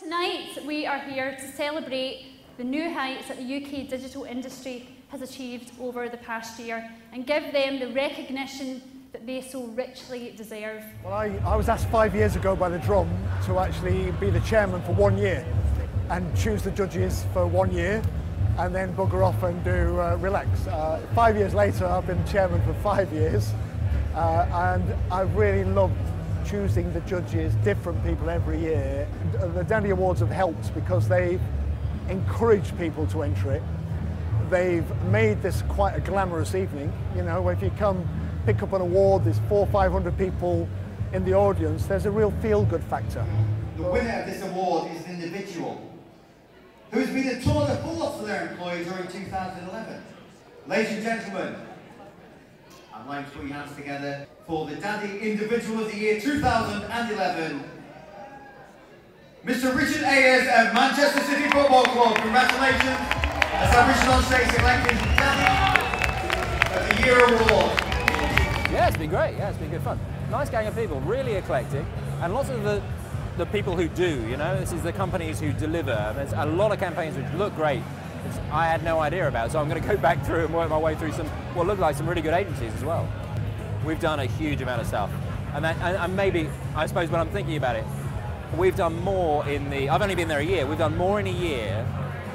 Tonight we are here to celebrate the new heights that the UK digital industry has achieved over the past year and give them the recognition that they so richly deserve. Well, I, I was asked five years ago by the Drum to actually be the chairman for one year and choose the judges for one year and then bugger off and do uh, relax. Uh, five years later, I've been chairman for five years uh, and I really loved choosing the judges, different people every year. Uh, the DADI Awards have helped because they've encouraged people to enter it. They've made this quite a glamorous evening. You know, if you come pick up an award, there's four, 500 people in the audience, there's a real feel-good factor. The winner of this award is an individual who's been a tour de force for their employees during 2011. Ladies and gentlemen, I'd like to put your hands together for the DADI Individual of the Year 2011, Mr. Richard Ayers of Manchester City Football Club. Congratulations. Established on stage elected DADI of the Year Award. Yeah, it's been great. Yeah, it's been good fun. Nice gang of people, really eclectic, and lots of the the people who do. You know, this is the companies who deliver. There's a lot of campaigns which look great. I had no idea about, so I'm going to go back through and work my way through some what look like some really good agencies as well. We've done a huge amount of stuff, and, that, and, and maybe I suppose when I'm thinking about it, we've done more in the. I've only been there a year. We've done more in a year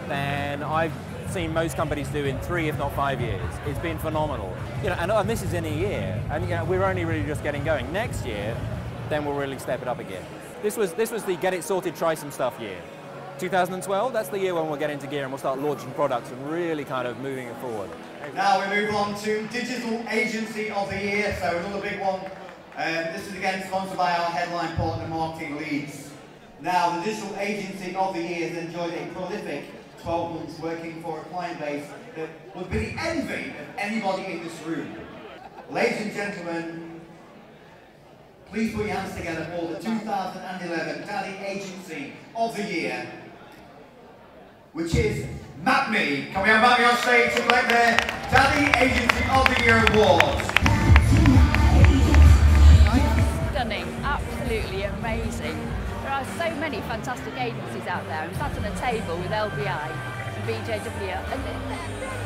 than I've seen most companies do in three, if not five years. It's been phenomenal. You know, and, and this is in a year, and you know, we're only really just getting going. Next year, then we'll really step it up again. This was this was the get it sorted, try some stuff year. 2012, that's the year when we'll get into gear and we'll start launching products and really kind of moving it forward. Now we move on to Digital Agency of the Year, so another big one. Um, this is again sponsored by our headline partner Marketing Leeds. Now the Digital Agency of the Year has enjoyed a prolific 12 months working for a client base that would be the envy of anybody in this room. Ladies and gentlemen, please put your hands together for the 2011 DADI Agency of the Year, which is MapMe. Can we have MapMe on stage to collect their DADI Agency of the Year awards? Stunning, absolutely amazing. There are so many fantastic agencies out there. I'm sat on a table with LBI and BJW, and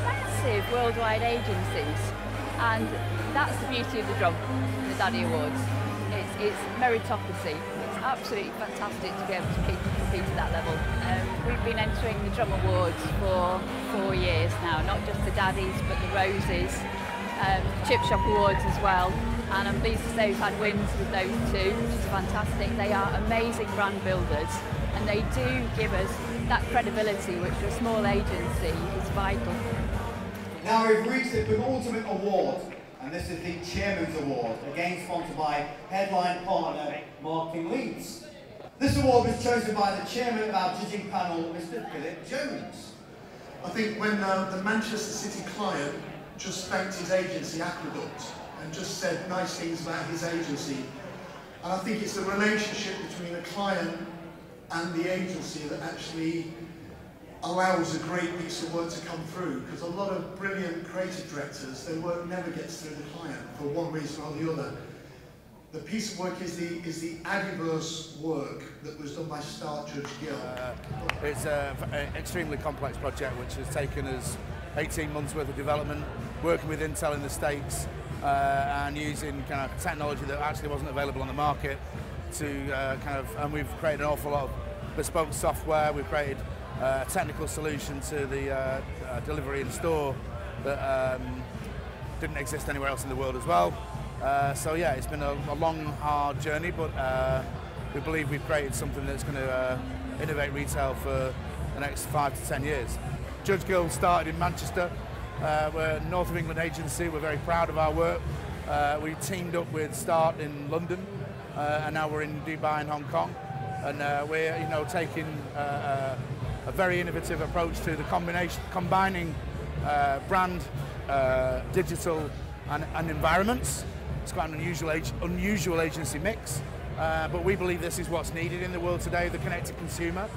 massive worldwide agencies. And that's the beauty of the job, the DADI Awards. It's, it's meritocracy. It's absolutely fantastic to be able to keep, at that level. Um, we've been entering the Drum Awards for four years now, not just the DADIs, but the Roses, um, Chip Shop Awards as well and I'm pleased to say we've had wins with those two, which is fantastic. They are amazing brand builders and they do give us that credibility which for a small agency is vital. Now we've reached the penultimate award and this is the Chairman's Award, again sponsored by headline partner Marketing Leeds. This award was chosen by the chairman of our judging panel, Mr Philip Jones. I think when uh, the Manchester City client just thanked his agency Aqueduct and just said nice things about his agency. And I think it's the relationship between the client and the agency that actually allows a great piece of work to come through because a lot of brilliant creative directors, their work never gets through the client for one reason or the other. The piece of work is the is the Adiverse work that was done by Start Judge Gill. Uh, it's an extremely complex project which has taken us 18 months worth of development, working with Intel in the States, uh, and using kind of technology that actually wasn't available on the market to uh, kind of, and we've created an awful lot of bespoke software. We've created uh, a technical solution to the uh, uh, delivery in store that um, didn't exist anywhere else in the world as well. Uh, so yeah, it's been a, a long, hard journey, but we believe we've created something that's going to innovate retail for the next five to ten years. Judge Gill started in Manchester uh, we're a North of England agency. We're very proud of our work. Uh, we teamed up with Start in London, uh, and now we're in Dubai and Hong Kong. And uh, we're, you know, taking uh, uh, a very innovative approach to the combination, combining brand, digital, and, and, environments. It's quite an unusual, age, unusual agency mix, uh, but we believe this is what's needed in the world today: the connected consumer.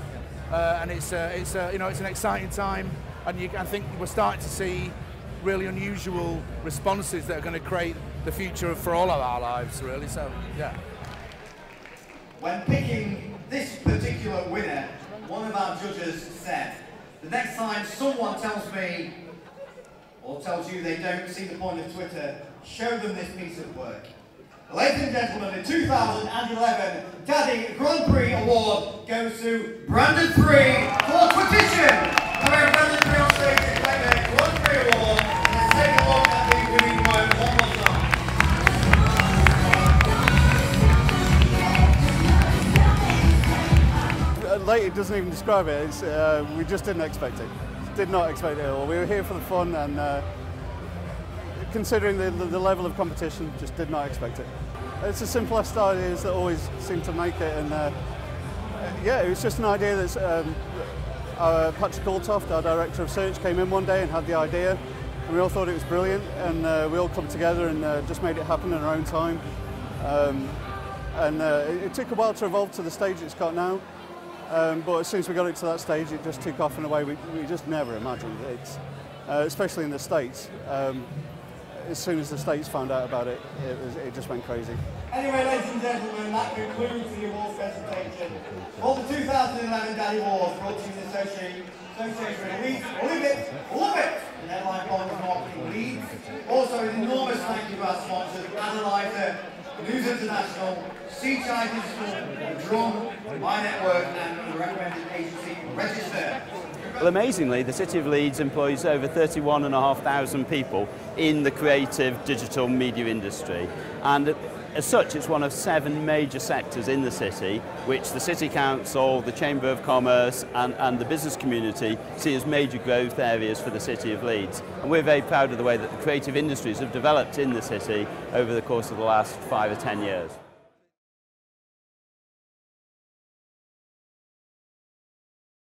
Uh, and it's, uh, it's, you know, it's an exciting time and you, I think we're starting to see really unusual responses that are going to create the future for all of our lives, really. So, yeah. When picking this particular winner, one of our judges said, the next time someone tells me or tells you they don't see the point of Twitter, show them this piece of work. Ladies and gentlemen, the 2011 DADI Grand Prix Award goes to Branded3 for Twitition. Come Branded3 on stage to claim the Award. Let's take a look at the winning quote one more time. Uh, it doesn't even describe it. Uh, we just didn't expect it. Did not expect it at all. We were here for the fun and uh, considering the, the, the, level of competition, just did not expect it. It's the simplest ideas that always seem to make it, and uh, yeah, it was just an idea that um, our Patrick Altoft, our director of search, came in one day and had the idea, and we all thought it was brilliant, and uh, we all come together and uh, just made it happen in our own time. Um, and uh, it, it, took a while to evolve to the stage it's got now, um, but as soon as we got it to that stage, it just took off in a way we, we just never imagined. It's, uh, especially in the States. Um, as soon as the States found out about it, it, was, it just went crazy. Anyway, ladies and gentlemen, that concludes the awards presentation. All the 2011 DADI Awards brought to you in association, with Leeds, Love It, and Headline Bonds Marketing Leeds. Also, an enormous thank you to our sponsors, Analyzer, News International, Seachai Digital, Drum, My Network, and the recommended agency Register. Well, amazingly, the City of Leeds employs over 31,500 people in the creative digital media industry. And as such, it's one of seven major sectors in the city, which the City Council, the Chamber of Commerce and, and the business community see as major growth areas for the City of Leeds. And we're very proud of the way that the creative industries have developed in the city over the course of the last five or ten years.